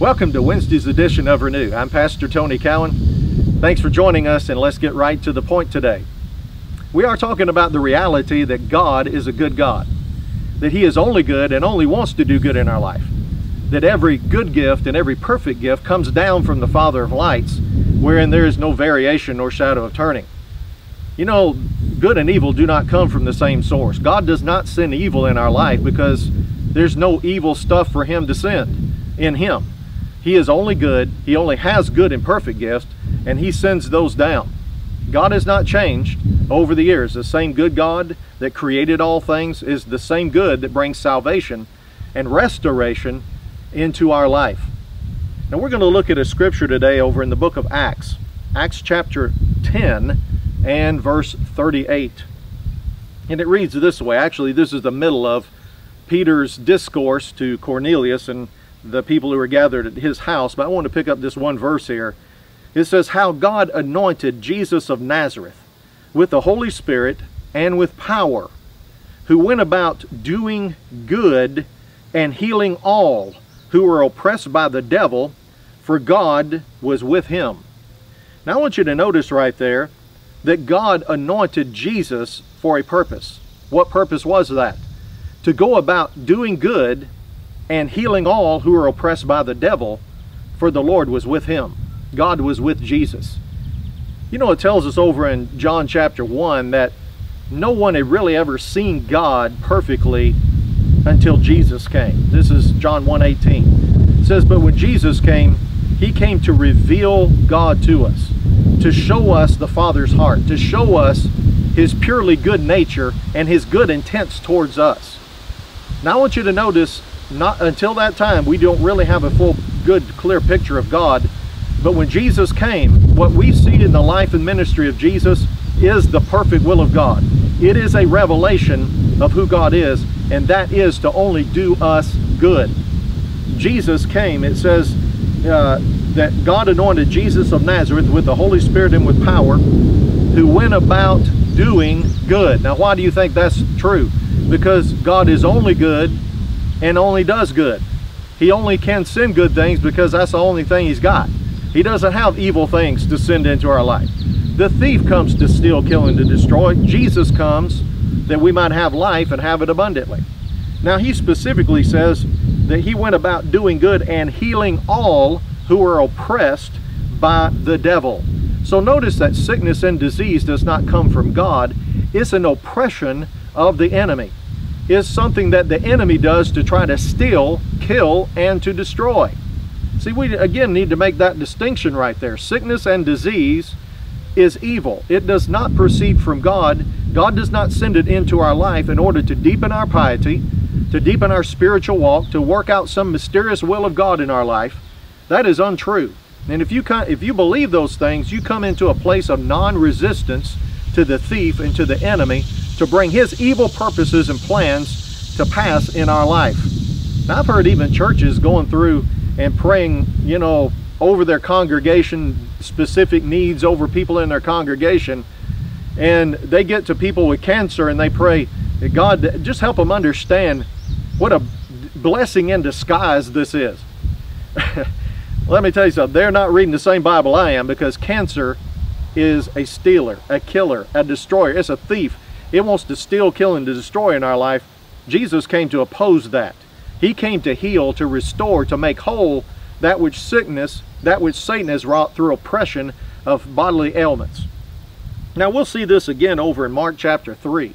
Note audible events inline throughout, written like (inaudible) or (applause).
Welcome to Wednesday's edition of Renew. I'm Pastor Tony Cowan. Thanks for joining us and let's get right to the point today. We are talking about the reality that God is a good God, that He is only good and only wants to do good in our life, that every good gift and every perfect gift comes down from the Father of lights, wherein there is no variation nor shadow of turning. You know, good and evil do not come from the same source. God does not send evil in our life because there's no evil stuff for Him to send in Him. He is only good. He only has good and perfect gifts, and He sends those down. God has not changed over the years. The same good God that created all things is the same good that brings salvation and restoration into our life. Now we're going to look at a scripture today over in the book of Acts. Acts chapter 10 and verse 38. And it reads this way. Actually, this is the middle of Peter's discourse to Cornelius and the people who were gathered at his house, but I want to pick up this one verse here. It says, How God anointed Jesus of Nazareth with the Holy Spirit and with power, who went about doing good and healing all who were oppressed by the devil, for God was with him. Now I want you to notice right there that God anointed Jesus for a purpose. What purpose was that? To go about doing good and healing all who were oppressed by the devil, for the Lord was with him. God was with Jesus. You know, it tells us over in John chapter 1 that no one had really ever seen God perfectly until Jesus came. This is John 1:18. It says, "But when Jesus came, he came to reveal God to us, to show us the Father's heart, to show us his purely good nature and his good intents towards us." Now I want you to notice not until that time we don't really have a full good clear picture of God. But when Jesus came what we see in the life and ministry of Jesus is the perfect will of God. It is a revelation of who God is and that is to only do us good. Jesus came it says uh, that God anointed Jesus of Nazareth with the Holy Spirit and with power who went about doing good. Now why do you think that's true? Because God is only good and only does good. He only can send good things because that's the only thing he's got. He doesn't have evil things to send into our life. The thief comes to steal, kill, and to destroy. Jesus comes that we might have life and have it abundantly. Now he specifically says that he went about doing good and healing all who are oppressed by the devil. So notice that sickness and disease does not come from God. It's an oppression of the enemy is something that the enemy does to try to steal, kill, and to destroy. See, we again need to make that distinction right there. Sickness and disease is evil. It does not proceed from God. God does not send it into our life in order to deepen our piety, to deepen our spiritual walk, to work out some mysterious will of God in our life. That is untrue. And if you if you believe those things, you come into a place of non-resistance to the thief and to the enemy to bring his evil purposes and plans to pass in our life. Now, I've heard even churches going through and praying, you know, over their congregation, specific needs over people in their congregation. And they get to people with cancer and they pray, God, just help them understand what a blessing in disguise this is. (laughs) Let me tell you something, they're not reading the same Bible I am because cancer is a stealer, a killer, a destroyer. It's a thief. It wants to steal, kill, and destroy in our life. Jesus came to oppose that. He came to heal, to restore, to make whole that which sickness, that which Satan has wrought through oppression of bodily ailments. Now we'll see this again over in Mark chapter 3.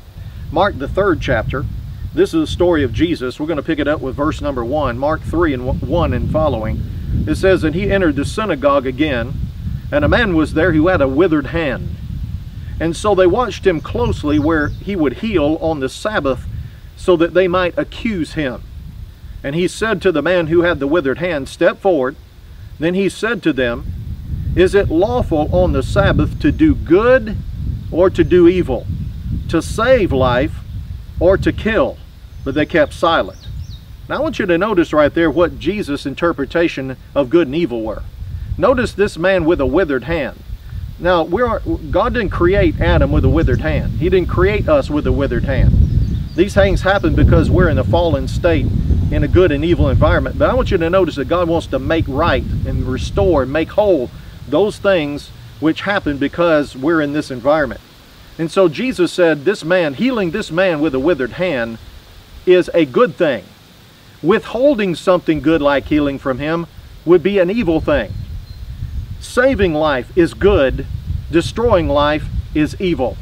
Mark the third chapter. This is the story of Jesus. We're going to pick it up with verse number 1. Mark 3 and 1 and following. It says, And he entered the synagogue again, and a man was there who had a withered hand. And so they watched him closely where he would heal on the Sabbath so that they might accuse him. And he said to the man who had the withered hand, Step forward. Then he said to them, Is it lawful on the Sabbath to do good or to do evil, to save life or to kill? But they kept silent. Now I want you to notice right there what Jesus' interpretation of good and evil were. Notice this man with a withered hand. Now, we are, God didn't create Adam with a withered hand. He didn't create us with a withered hand. These things happen because we're in a fallen state in a good and evil environment. But I want you to notice that God wants to make right and restore and make whole those things which happen because we're in this environment. And so Jesus said, This man, healing this man with a withered hand, is a good thing. Withholding something good like healing from him would be an evil thing. Saving life is good, destroying life is evil.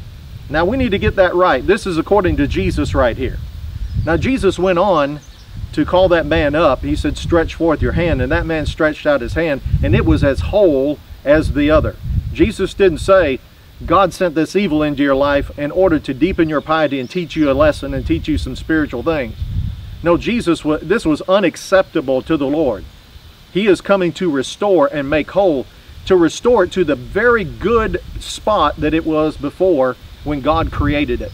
Now we need to get that right. This is according to Jesus right here. Now Jesus went on to call that man up. He said, Stretch forth your hand. And that man stretched out his hand, and it was as whole as the other. Jesus didn't say, God sent this evil into your life in order to deepen your piety and teach you a lesson and teach you some spiritual things. No, Jesus, this was unacceptable to the Lord. He is coming to restore and make whole, to restore it to the very good spot that it was before when God created it.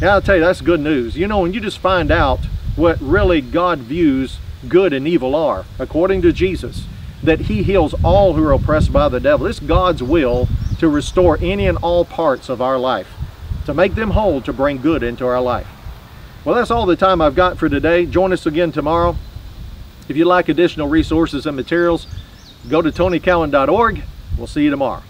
Yeah, I'll tell you, that's good news. You know, when you just find out what really God views good and evil are, according to Jesus, that he heals all who are oppressed by the devil. It's God's will to restore any and all parts of our life, to make them whole, to bring good into our life. Well, that's all the time I've got for today. Join us again tomorrow. If you'd like additional resources and materials, go to tonycowan.org. We'll see you tomorrow.